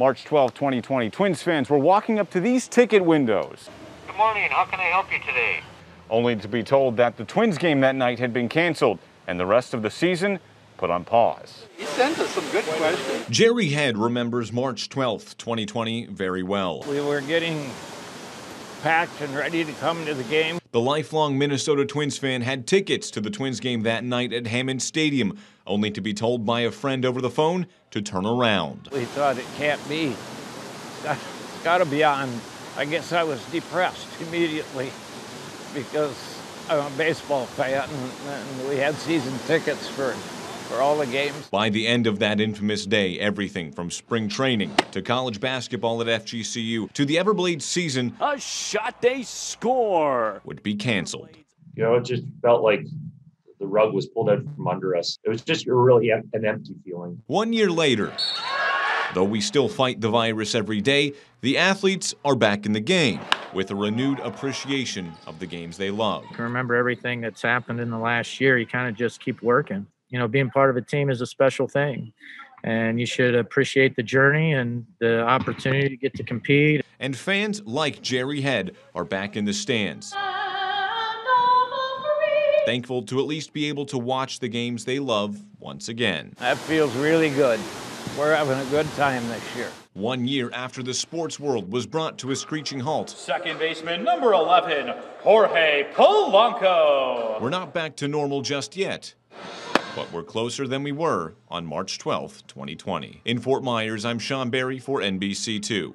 March 12, 2020, Twins fans were walking up to these ticket windows. Good morning. How can I help you today? Only to be told that the Twins game that night had been canceled and the rest of the season put on pause. He sent us some good questions. Jerry Head remembers March 12th, 2020 very well. We were getting packed and ready to come to the game. The lifelong Minnesota Twins fan had tickets to the Twins game that night at Hammond Stadium, only to be told by a friend over the phone to turn around. We thought it can't be. It's got to be on. I guess I was depressed immediately because I'm a baseball fan and, and we had season tickets for for all the games. By the end of that infamous day, everything from spring training to college basketball at FGCU to the Everblades season, a shot they score, would be canceled. You know, it just felt like the rug was pulled out from under us. It was just really an empty feeling. One year later, though we still fight the virus every day, the athletes are back in the game with a renewed appreciation of the games they love. You can remember everything that's happened in the last year. You kind of just keep working you know, being part of a team is a special thing. And you should appreciate the journey and the opportunity to get to compete. And fans like Jerry Head are back in the stands. Thankful to at least be able to watch the games they love once again. That feels really good. We're having a good time this year. One year after the sports world was brought to a screeching halt. Second baseman number 11, Jorge Polanco. We're not back to normal just yet but we're closer than we were on March 12, 2020. In Fort Myers, I'm Sean Barry for NBC2.